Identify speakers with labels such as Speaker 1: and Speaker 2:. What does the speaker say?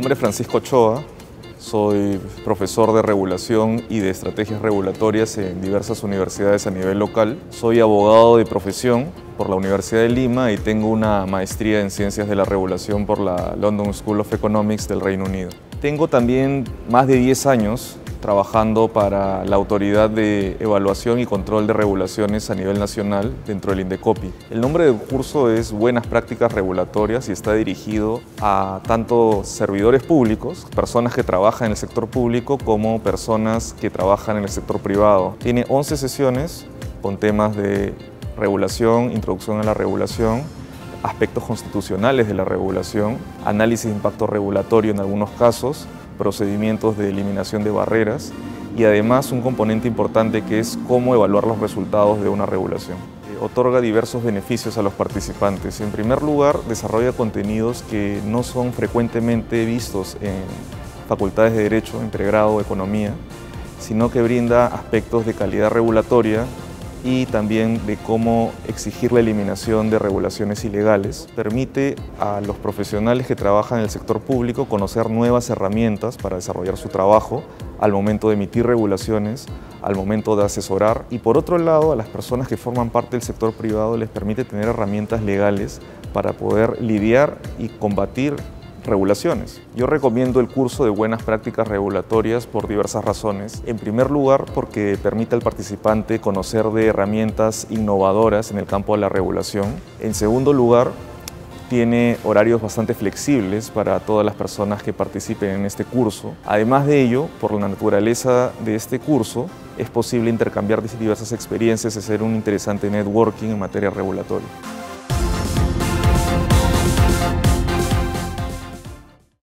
Speaker 1: nombre es Francisco Ochoa, soy profesor de regulación y de estrategias regulatorias en diversas universidades a nivel local. Soy abogado de profesión por la Universidad de Lima y tengo una maestría en ciencias de la regulación por la London School of Economics del Reino Unido. Tengo también más de 10 años trabajando para la Autoridad de Evaluación y Control de Regulaciones a nivel nacional dentro del INDECOPI. El nombre del curso es Buenas Prácticas Regulatorias y está dirigido a tanto servidores públicos, personas que trabajan en el sector público, como personas que trabajan en el sector privado. Tiene 11 sesiones con temas de regulación, introducción a la regulación, aspectos constitucionales de la regulación, análisis de impacto regulatorio en algunos casos, procedimientos de eliminación de barreras y además un componente importante que es cómo evaluar los resultados de una regulación. Eh, otorga diversos beneficios a los participantes. En primer lugar, desarrolla contenidos que no son frecuentemente vistos en facultades de Derecho, en pregrado Economía, sino que brinda aspectos de calidad regulatoria y también de cómo exigir la eliminación de regulaciones ilegales. Permite a los profesionales que trabajan en el sector público conocer nuevas herramientas para desarrollar su trabajo al momento de emitir regulaciones, al momento de asesorar y por otro lado a las personas que forman parte del sector privado les permite tener herramientas legales para poder lidiar y combatir regulaciones. Yo recomiendo el curso de buenas prácticas regulatorias por diversas razones. En primer lugar, porque permite al participante conocer de herramientas innovadoras en el campo de la regulación. En segundo lugar, tiene horarios bastante flexibles para todas las personas que participen en este curso. Además de ello, por la naturaleza de este curso, es posible intercambiar diversas experiencias y hacer un interesante networking en materia regulatoria.